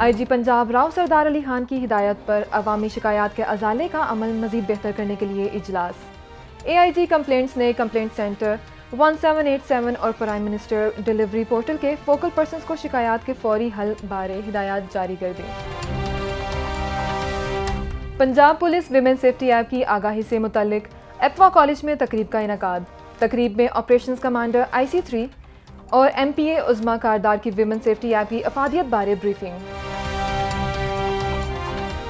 IG Punjab Rao Sardar Ali Khan की हिदायत पर अवामी शिकायत के अजाले का अमल मजीद बेहतर करने के लिए इजलास। ए आई जी कंप्लेंट्स ने कंप्लेंट सेंटर 1787 और प्राइम मिनिस्टर डिलीवरी पोर्टल के फोकल पर्सन को शिकायत के फौरी हल बारे हिदायत जारी कर दी। Punjab police women safety app की आगाही से मुतलिक एपवा कॉलेज में तकरीब का इनका। तकरीब में operation commander I C three और M P A Uzma Kardar की विमेन सेफ्टी ऐप की अफादियत बारे ब्रीफिंग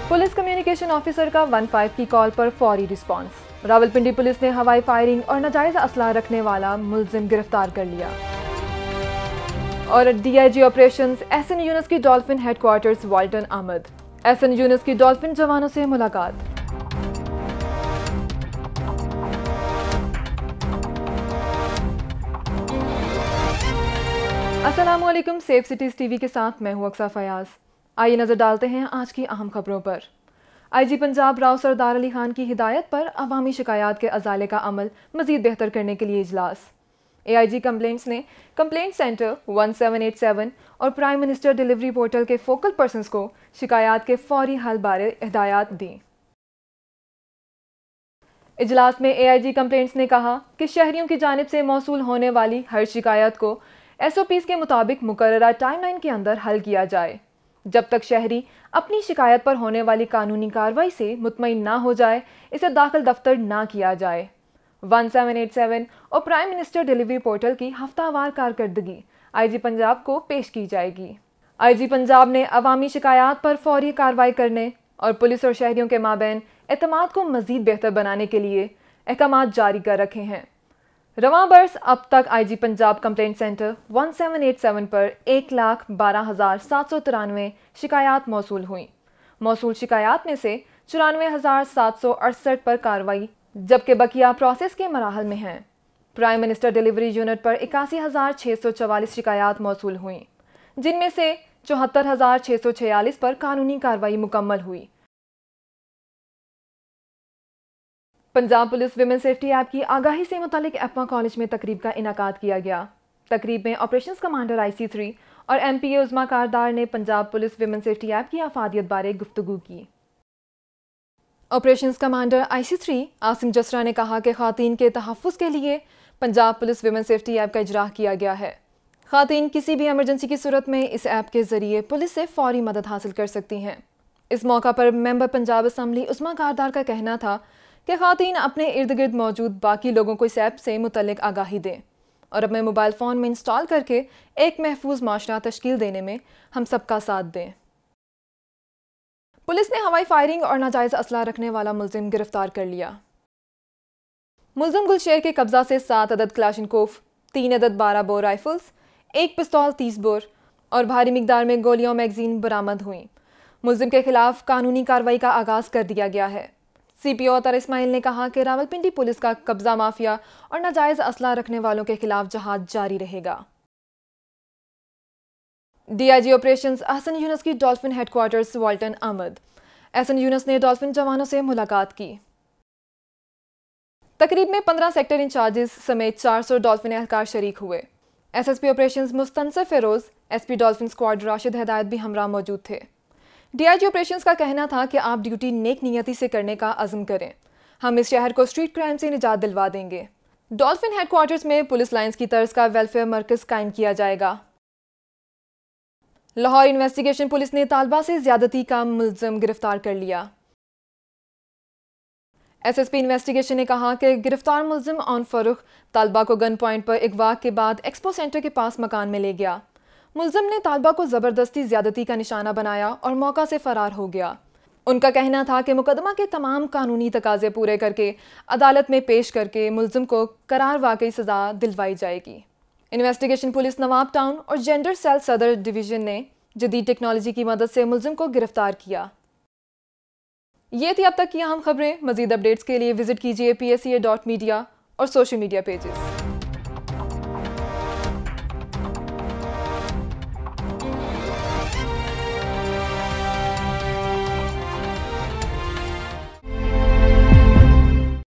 पुलिस कम्युनिकेशन ऑफिसर का वन फाइव की कॉल पर फौरी रिस्पांस रावलपिंडी पुलिस ने हवाई फायरिंग और नाजायज असला रखने वाला मुलजिम गिरफ़्तार कर लिया. और डीआईजी ऑपरेशंस एसएन यूनिस की dolphin headquarters Walton Ahmad Ahsan Younis की डॉल्फिन जवानों से मुलाकात. असलम सेफ़ सिटीज़ टीवी के साथ मैं हूँ अक्सा फयाज। आइए नज़र डालते हैं आज की अहम खबरों पर। आईजी पंजाब राव सरदार अली खान की हिदायत पर अवामी शिकायत के अजाले का अमल मजीद बेहतर करने के लिए इजलास। ए आई जी कंप्लेंट्स ने कंप्लेंट सेंटर 1787 और प्राइम मिनिस्टर डिलीवरी पोर्टल के फोकल पर्सन को शिकायत के फौरी हल बारे हिदायत दी। इजलास में ए आई जी कंप्लेंट्स ने कहा कि शहरियों की जानब से मौसू होने वाली हर शिकायत को एस ओ पीज़ के मुताबिक मुकर टाइमलाइन के अंदर हल किया जाए। जब तक शहरी अपनी शिकायत पर होने वाली कानूनी कार्रवाई से मुतमिन ना हो जाए, इसे दाखिल दफ्तर ना किया जाए। 1787 और प्राइम मिनिस्टर डिलीवरी पोर्टल की हफ्तावार कारकर्दगी आईजी पंजाब को पेश की जाएगी। आईजी पंजाब ने अवामी शिकायत पर फौरी कार्रवाई करने और पुलिस और शहरियों के माबेन अतमाद को मजीद बेहतर बनाने के लिए अहकाम जारी कर रखे हैं। रवा बर्स अब तक आईजी पंजाब कंप्लेंट सेंटर 1787 पर एक लाख बारह हज़ार सात सौ तिरानवे शिकायत मौसू हुई। मौसू शिकायत में से चौरानवे हज़ार सात सौ अड़सठ पर कार्रवाई, जबकि बकिया प्रोसेस के मराहल में हैं। प्राइम मिनिस्टर डिलीवरी यूनिट पर इक्यासी हज़ार छः सौ चवालीस शिकायत मौसू हुई, जिनमें से चौहत्तर हज़ार छः सौ छियालीस पर कानूनी कार्रवाई मुकम्मल हुई। Punjab police women safety app की आगाही से मुतलिक एपमा कॉलेज में तकरीब का इनका किया गया। तकरीब में operation commander I C three और M P A Uzma Kardar ने Punjab police women safety app की अफादियत बारे गुफ्तु की। Operation commander I C three Asim Jasra ने कहा कि खातन के तहफ़ के लिए Punjab police women safety app का इजरा किया गया है। खातन किसी भी एमरजेंसी की सूरत में इस ऐप के ज़रिए पुलिस से फौरी मदद हासिल कर सकती हैं। इस मौका पर मेंबर पंजाब असम्बली उस्मा कारदार का कहना था कि खातन अपने इर्द गिर्द मौजूद बाकी लोगों को इस ऐप से मुतलिक आगाही दें और अपने मोबाइल फ़ोन में इंस्टॉल करके एक महफूज माशरा तश्कील देने में हम सबका साथ दें। पुलिस ने हवाई फायरिंग और नाजायज़ असला रखने वाला मुलजिम गिरफ़्तार कर लिया। मुलजिम गुलशेर के कब्जा से सात अदद क्लाशिनकोफ, तीन अदद बारह बोर राइफल्स, एक पिस्तौल, तीस बोर और भारी मकदार में गोलियों मैगजीन बरामद हुई। मुलजिम के खिलाफ कानूनी कार्रवाई का आगाज़ कर दिया गया है। सीपीओ अतर इस्माइल ने कहा कि रावलपिंडी पुलिस का कब्जा माफिया और नाजायज असला रखने वालों के खिलाफ जहाज़ जारी रहेगा। डीआईजी ऑपरेशंस अहसन यूनस की dolphin headquarters Walton Ahmad. Ehsan Younus ने डॉल्फिन जवानों से मुलाकात की। तकरीब में पंद्रह सेक्टर इंचार्जेस समेत चार सौ डॉल्फिन एहलकार शरीक हुए। SSP operations Mustansar Feroz SP dolphin squad Rashid Hidayat भी हमरा मौजूद थे। डीआईजी ऑपरेशंस का कहना था कि आप ड्यूटी नेक नियति से करने का अज़म करें। हम इस शहर को स्ट्रीट क्राइम से निजात दिलवा देंगे। डॉल्फिन हेडक्वार्टर्स में पुलिस लाइंस की तर्ज का वेलफेयर मरकज कायम किया जाएगा। लाहौर इन्वेस्टिगेशन पुलिस ने तालबा से ज्यादती का मुलजम गिरफ़्तार कर लिया। एसएसपी इन्वेस्टिगेशन ने कहा कि गिरफ़्तार मुलजिम ऑन फरुख तालबा को गन पॉइंट पर इकवा के बाद एक्सपो सेंटर के पास मकान में ले गया। मुलजम ने तालबा को ज़बरदस्ती ज्यादती का निशाना बनाया और मौका से फ़रार हो गया। उनका कहना था कि मुकदमा के तमाम कानूनी तकाजे पूरे करके, अदालत में पेश करके मुलजिम को करार वाकई सज़ा दिलवाई जाएगी। इन्वेस्टिगेशन पुलिस नवाब टाउन और जेंडर सेल सदर डिवीज़न ने जदीद टेक्नोलॉजी की मदद से मुलजिम को गिरफ़्तार किया। ये थी अब तक की अहम खबरें। मजीद अपडेट्स के लिए विज़िट कीजिए P S C dot media और सोशल मीडिया पेजेस